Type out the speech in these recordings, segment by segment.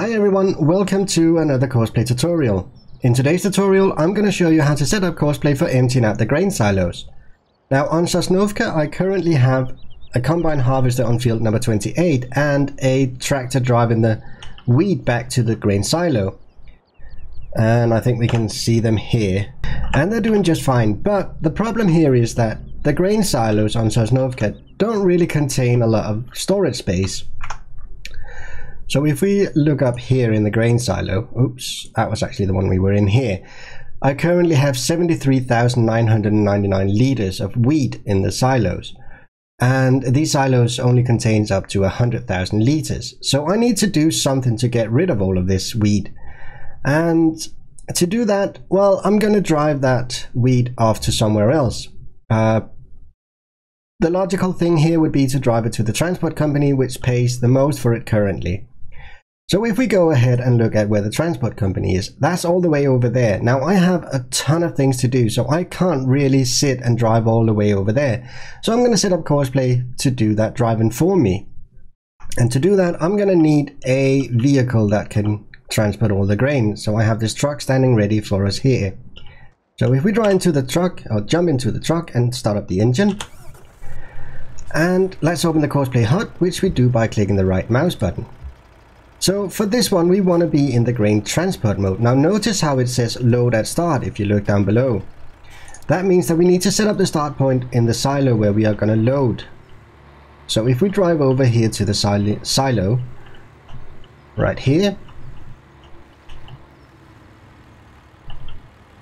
Hi everyone, welcome to another Courseplay tutorial. In today's tutorial, I'm going to show you how to set up Courseplay for emptying out the grain silos. Now on Sosnovka, I currently have a combine harvester on field number 28 and a tractor driving the weed back to the grain silo. And I think we can see them here. And they're doing just fine, but the problem here is that the grain silos on Sosnovka don't really contain a lot of storage space. So if we look up here in the grain silo, oops, that was actually the one we were in here. I currently have 73,999 liters of wheat in the silos. And these silos only contains up to 100,000 liters. So I need to do something to get rid of all of this wheat. And to do that, well, I'm going to drive that wheat off to somewhere else. Uh, the logical thing here would be to drive it to the transport company, which pays the most for it currently. So if we go ahead and look at where the transport company is, that's all the way over there. Now I have a ton of things to do, so I can't really sit and drive all the way over there. So I'm going to set up Courseplay to do that driving for me. And to do that, I'm going to need a vehicle that can transport all the grain. So I have this truck standing ready for us here. So if we drive into the truck, I'll jump into the truck and start up the engine. And let's open the Courseplay HUD, which we do by clicking the right mouse button. So for this one, we want to be in the grain transport mode. Now notice how it says load at start if you look down below. That means that we need to set up the start point in the silo where we are going to load. So if we drive over here to the silo, right here,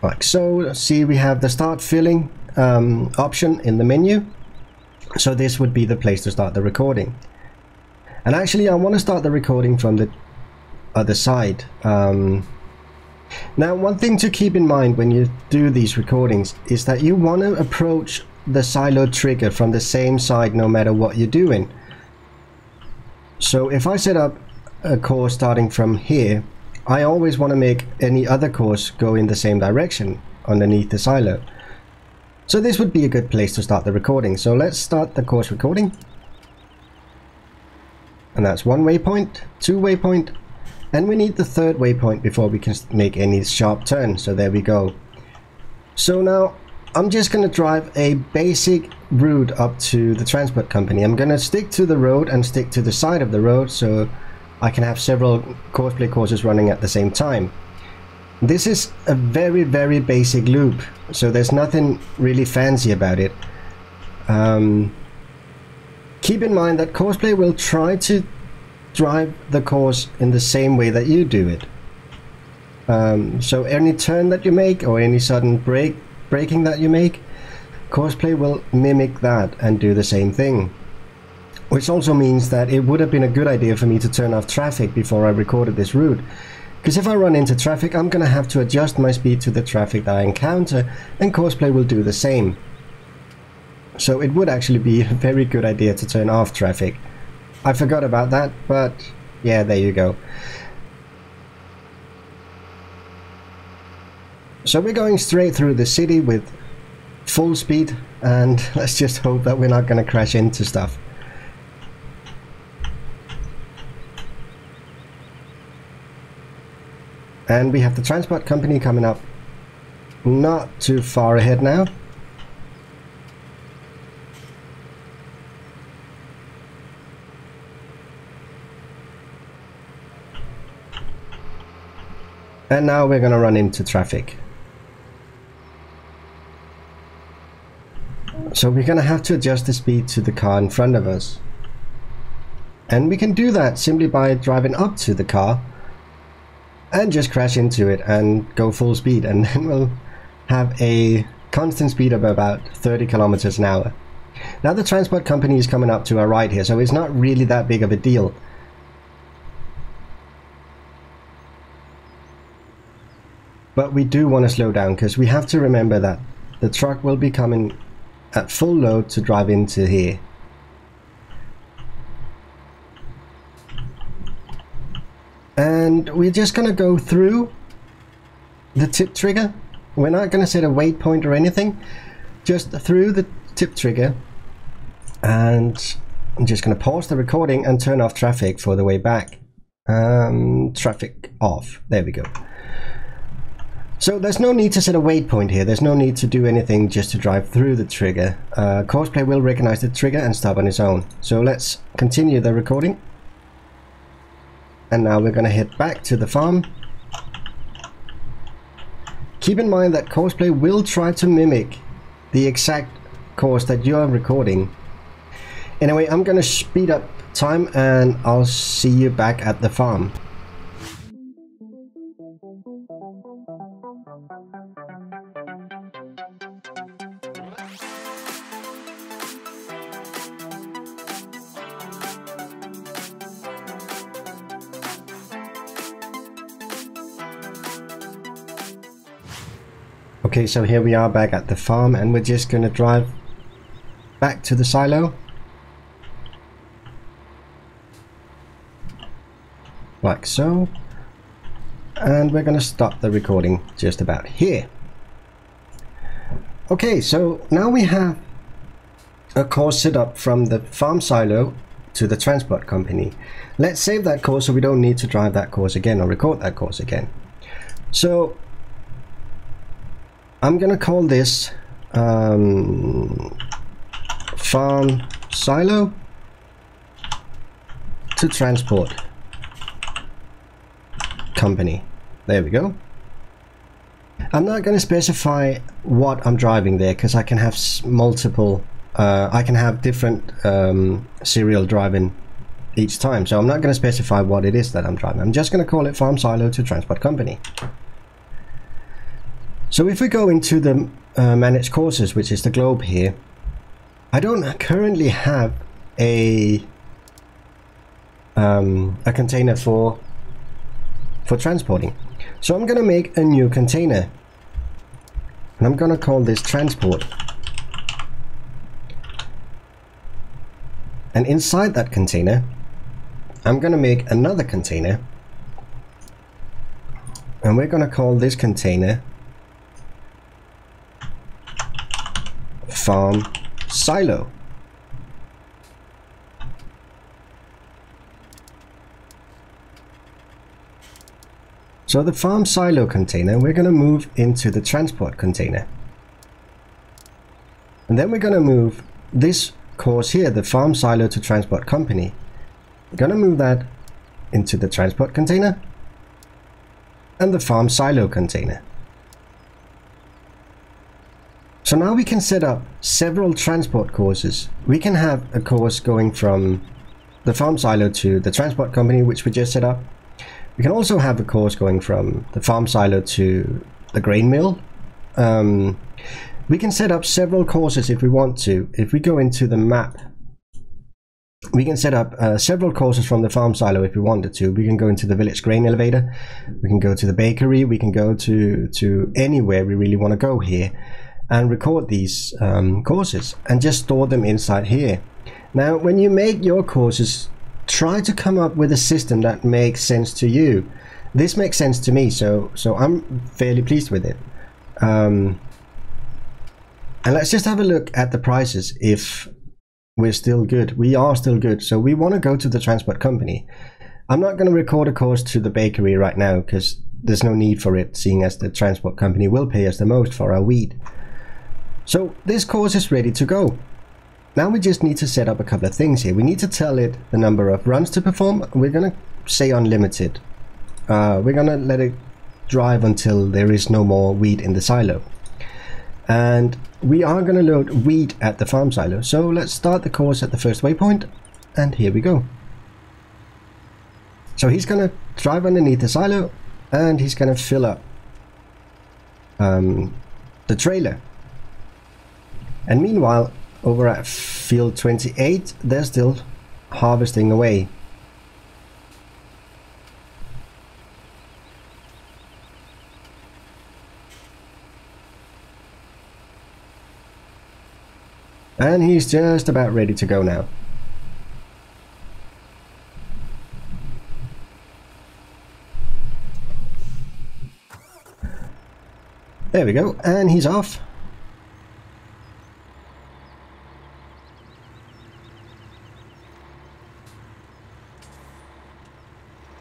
like so, see we have the start filling um, option in the menu. So this would be the place to start the recording. And actually, I want to start the recording from the other side. Um, now, one thing to keep in mind when you do these recordings is that you want to approach the silo trigger from the same side no matter what you're doing. So if I set up a course starting from here, I always want to make any other course go in the same direction underneath the silo. So this would be a good place to start the recording. So let's start the course recording and that's one waypoint, two waypoint, and we need the third waypoint before we can make any sharp turn, so there we go. So now I'm just going to drive a basic route up to the transport company. I'm going to stick to the road and stick to the side of the road so I can have several Courseplay courses running at the same time. This is a very very basic loop so there's nothing really fancy about it. Um, Keep in mind that Courseplay will try to drive the course in the same way that you do it. Um, so any turn that you make or any sudden break braking that you make, Courseplay will mimic that and do the same thing. Which also means that it would have been a good idea for me to turn off traffic before I recorded this route. Because if I run into traffic, I'm going to have to adjust my speed to the traffic that I encounter, and Courseplay will do the same. So it would actually be a very good idea to turn off traffic. I forgot about that, but yeah, there you go. So we're going straight through the city with full speed and let's just hope that we're not going to crash into stuff. And we have the transport company coming up not too far ahead now. And now we're gonna run into traffic. So we're gonna have to adjust the speed to the car in front of us. And we can do that simply by driving up to the car and just crash into it and go full speed and then we'll have a constant speed of about 30 kilometers an hour. Now the transport company is coming up to our right here, so it's not really that big of a deal. But we do want to slow down because we have to remember that the truck will be coming at full load to drive into here. And we're just going to go through the tip trigger. We're not going to set a waypoint or anything. Just through the tip trigger. And I'm just going to pause the recording and turn off traffic for the way back. Um, traffic off. There we go. So there's no need to set a waypoint here. There's no need to do anything just to drive through the trigger. Uh, Courseplay will recognize the trigger and stop on its own. So let's continue the recording. And now we're going to head back to the farm. Keep in mind that Courseplay will try to mimic the exact course that you are recording. Anyway, I'm going to speed up time and I'll see you back at the farm. Okay, so here we are back at the farm and we're just going to drive back to the silo. Like so. And we're going to stop the recording just about here. Okay, so now we have a course set up from the farm silo to the transport company. Let's save that course so we don't need to drive that course again or record that course again. So I'm gonna call this um, farm silo to transport company. There we go. I'm not going to specify what I'm driving there because I can have multiple, uh, I can have different um, cereal driving each time. So I'm not going to specify what it is that I'm driving. I'm just going to call it farm silo to transport company. So if we go into the uh, manage courses, which is the globe here, I don't currently have a um, a container for for transporting. So I'm going to make a new container. And I'm going to call this transport. And inside that container, I'm going to make another container. And we're going to call this container farm silo. So the farm silo container, we're going to move into the transport container. And then we're going to move this course here, the farm silo to transport company. We're going to move that into the transport container and the farm silo container. So now we can set up several transport courses. We can have a course going from the farm silo to the transport company, which we just set up. We can also have a course going from the farm silo to the grain mill. Um, we can set up several courses if we want to. If we go into the map, we can set up uh, several courses from the farm silo if we wanted to. We can go into the village grain elevator. We can go to the bakery. We can go to, to anywhere we really want to go here and record these um, courses and just store them inside here. Now, when you make your courses try to come up with a system that makes sense to you. This makes sense to me, so so I'm fairly pleased with it. Um, and let's just have a look at the prices if we're still good. We are still good, so we want to go to the transport company. I'm not going to record a course to the bakery right now because there's no need for it, seeing as the transport company will pay us the most for our wheat. So this course is ready to go. Now we just need to set up a couple of things here. We need to tell it the number of runs to perform. We're going to say unlimited. Uh, we're going to let it drive until there is no more wheat in the silo. And we are going to load wheat at the farm silo. So let's start the course at the first waypoint. And here we go. So he's going to drive underneath the silo and he's going to fill up um, the trailer. And meanwhile, over at field 28 they're still harvesting away. And he's just about ready to go now. There we go. And he's off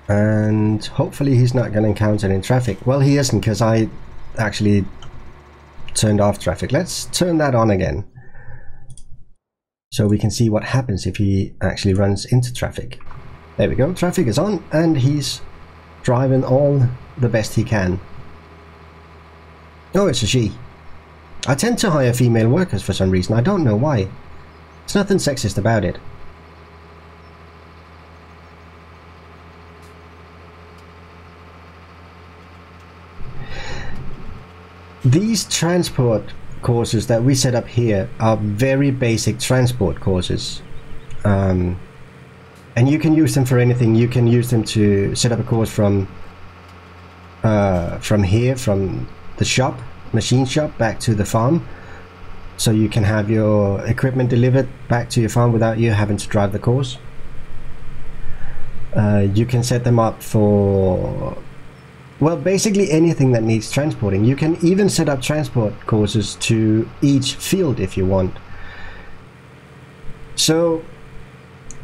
and hopefully he's not going to encounter any traffic. Well, he isn't because I actually turned off traffic. Let's turn that on again so we can see what happens if he actually runs into traffic. There we go, traffic is on and he's driving all the best he can. Oh, it's a she. I tend to hire female workers for some reason, I don't know why. There's nothing sexist about it. These transport courses that we set up here are very basic transport courses. Um, and you can use them for anything. You can use them to set up a course from uh, from here, from the shop, machine shop, back to the farm. So you can have your equipment delivered back to your farm without you having to drive the course. Uh, you can set them up for well, basically anything that needs transporting. You can even set up transport courses to each field if you want. So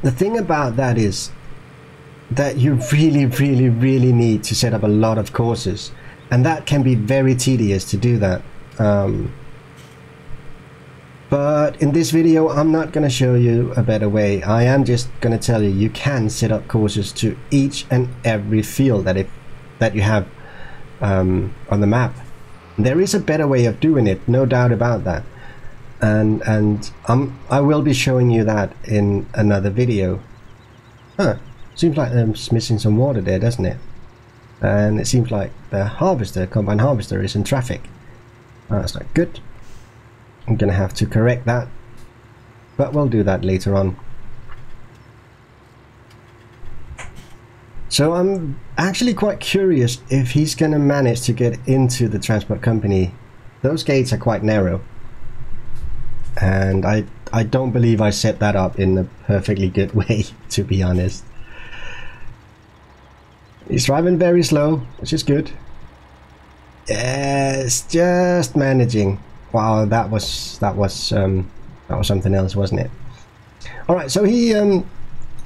the thing about that is that you really, really, really need to set up a lot of courses. And that can be very tedious to do that. Um, but in this video, I'm not going to show you a better way. I am just going to tell you you can set up courses to each and every field that it that you have um, on the map. There is a better way of doing it, no doubt about that. And and I will be showing you that in another video. Huh, seems like there's missing some water there, doesn't it? And it seems like the harvester, combine harvester, is in traffic. Oh, that's not good. I'm gonna have to correct that. But we'll do that later on. So I'm actually quite curious if he's going to manage to get into the transport company. Those gates are quite narrow. And I, I don't believe I set that up in a perfectly good way, to be honest. He's driving very slow, which is good. Yes, just managing. Wow, that was that was um, that was something else, wasn't it? All right, so he um,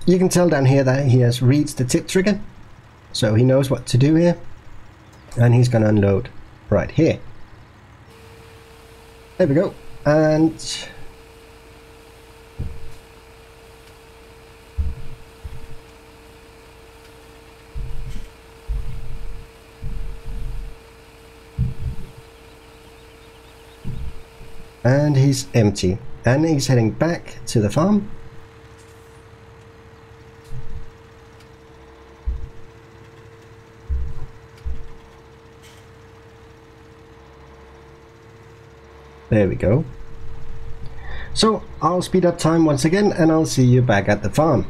you can tell down here that he has reached the tip trigger. So he knows what to do here. And he's going to unload right here. There we go. And... And he's empty. And he's heading back to the farm. There we go. So I'll speed up time once again and I'll see you back at the farm.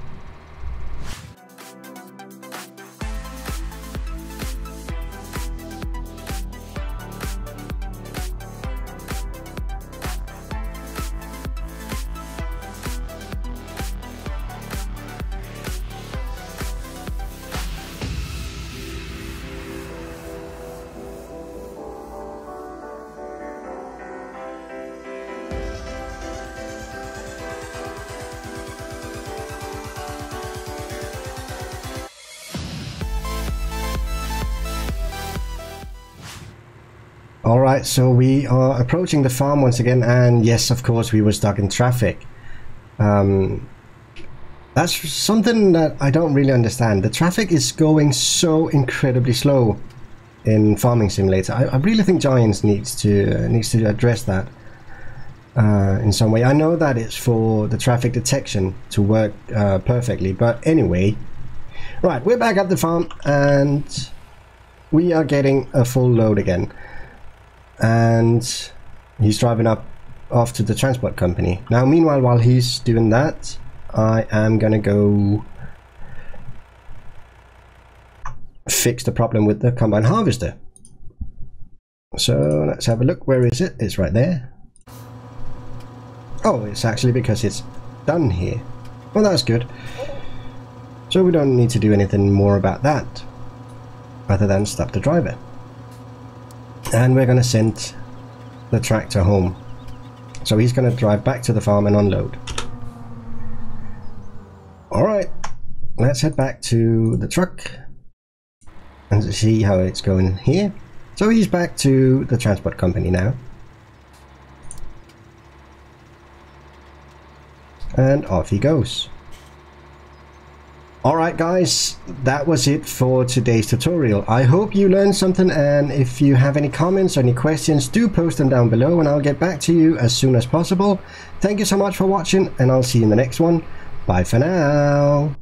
So we are approaching the farm once again, and yes, of course, we were stuck in traffic. Um, that's something that I don't really understand. The traffic is going so incredibly slow in Farming Simulator. I, I really think Giants needs to uh, needs to address that uh, in some way. I know that it's for the traffic detection to work uh, perfectly, but anyway. Right, we're back at the farm, and we are getting a full load again and he's driving up off to the transport company. Now, meanwhile, while he's doing that, I am gonna go fix the problem with the combine harvester. So let's have a look. Where is it? It's right there. Oh, it's actually because it's done here. Well, that's good. So we don't need to do anything more about that other than stop the driver and we're going to send the tractor home. So he's going to drive back to the farm and unload. Alright, let's head back to the truck and see how it's going here. So he's back to the transport company now. And off he goes. Alright guys, that was it for today's tutorial. I hope you learned something and if you have any comments or any questions, do post them down below and I'll get back to you as soon as possible. Thank you so much for watching and I'll see you in the next one. Bye for now.